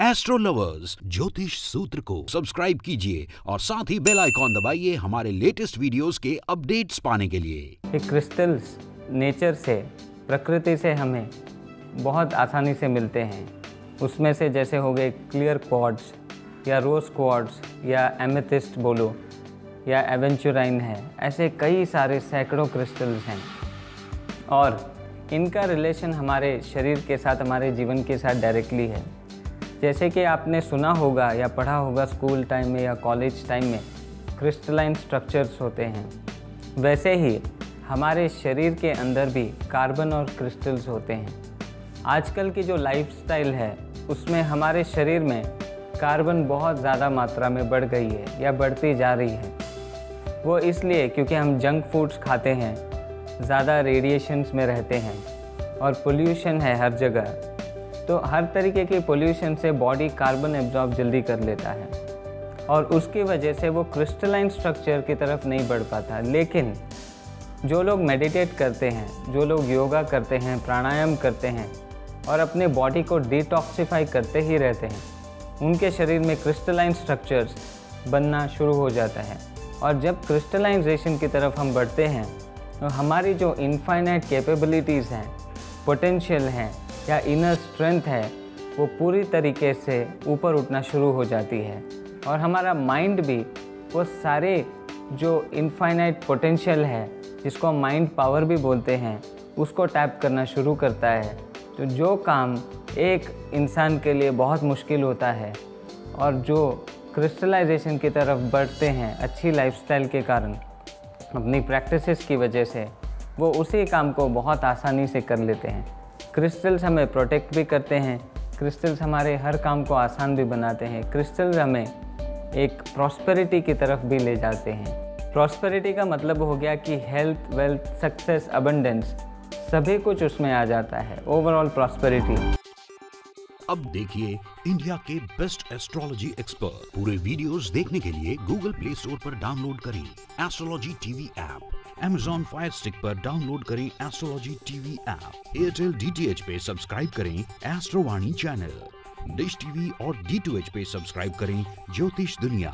Astro lovers ज्योतिष सूत्र को सब्सक्राइब कीजिए और साथ ही बेल आइकॉन दबाइए हमारे लेटेस्ट वीडियोस के अपडेट्स पाने के लिए। क्रिस्टल्स नेचर से, प्रकृति से हमें बहुत आसानी से मिलते हैं। उसमें से जैसे हो गए क्लियर क्वार्ट्स या रोज क्वार्ट्स या एमेथिस्ट बोलो या एवेंचुराइन है, ऐसे कई सारे सैकड़ों क्रिस्टल्स हैं। और इनका रिलेशन हमारे शरीर के साथ, हमारे जीवन के साथ डायरेक्टली है। जैसे कि आपने सुना होगा या पढ़ा होगा स्कूल टाइम में या कॉलेज टाइम में क्रिस्टलाइन स्ट्रक्चर्स होते हैं। वैसे ही हमारे शरीर के अंदर भी कार्बन और क्रिस्टल्स होते हैं। आजकल की जो लाइफस्टाइल है, उसमें हमारे शरीर में कार्बन बहुत ज़्यादा मात्रा में बढ़ गई है या बढ़ती जा रही है। वो इसलिए क्योंकि हम जंक फूड्स खाते हैं, ज़्यादा रेडिएशंस में रहते हैं और पोल्यूशन है हर जगह। तो हर तरीके की पोल्यूशन से बॉडी कार्बन एब्जॉर्ब जल्दी कर लेता है। और उसकी वजह से वो क्रिस्टलाइन स्ट्रक्चर की तरफ़ नहीं बढ़ पाता। लेकिन जो लोग मेडिटेट करते हैं, जो लोग योगा करते हैं, प्राणायाम करते हैं और अपने बॉडी को डिटॉक्सीफाई करते ही रहते हैं, उनके शरीर में क्रिस्टलाइन स्ट्रक्चर्स बनना शुरू हो जाता है। और जब क्रिस्टलाइजेशन की तरफ़ हम बढ़ते हैं तो हमारी जो इनफाइनाइट कैपेबिलिटीज़ हैं पोटेंशियल हैं या इनर स्ट्रेंथ है, वो पूरी तरीके से ऊपर उठना शुरू हो जाती है। और हमारा माइंड भी, वो सारे जो इनफाइनाइट पोटेंशियल है, जिसको हम माइंड पावर भी बोलते हैं, उसको टैप करना शुरू करता है। तो जो काम एक इंसान के लिए बहुत मुश्किल होता है, और जो क्रिस्टलाइजेशन की तरफ़ बढ़ते हैं अच्छी लाइफस्टाइल के कारण, अपनी प्रैक्टिसेस की वजह से, वो उसी काम को बहुत आसानी से कर लेते हैं। क्रिस्टल्स हमें प्रोटेक्ट भी करते हैं, क्रिस्टल्स हमारे हर काम को आसान भी बनाते हैं, क्रिस्टल्स हमें एक प्रॉस्पेरिटी की तरफ़ भी ले जाते हैं। प्रॉस्पेरिटी का मतलब हो गया कि हेल्थ वेल्थ सक्सेस अबंडेंस सभी कुछ उसमें आ जाता है ओवरऑल प्रॉस्पेरिटी अब देखिए इंडिया के बेस्ट एस्ट्रोलॉजी एक्सपर्ट पूरे वीडियोस देखने के लिए गूगल प्ले स्टोर पर डाउनलोड करें astrology TV app Amazon fire stick पर डाउनलोड करें astrology TV app Airtel DTH पे सब्सक्राइब करें एस्ट्रोवाणी चैनल डिश टीवी और डी पे सब्सक्राइब करें ज्योतिष दुनिया